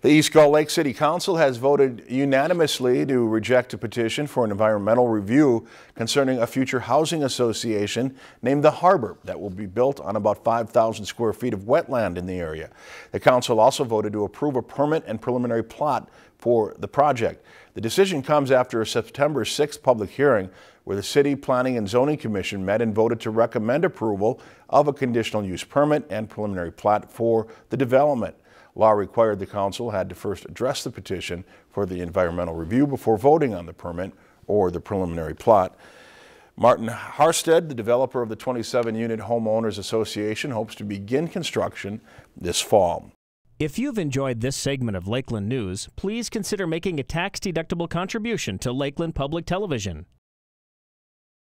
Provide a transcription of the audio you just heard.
The East Gull Lake City Council has voted unanimously to reject a petition for an environmental review concerning a future housing association named the Harbor that will be built on about 5,000 square feet of wetland in the area. The council also voted to approve a permit and preliminary plat for the project. The decision comes after a September 6th public hearing where the City Planning and Zoning Commission met and voted to recommend approval of a conditional use permit and preliminary plat for the development. Law required the council had to first address the petition for the environmental review before voting on the permit or the preliminary plat. Martin Harstead, the developer of the 27-unit homeowners association, hopes to begin construction this fall. If you've enjoyed this segment of Lakeland News, please consider making a tax-deductible contribution to Lakeland Public Television.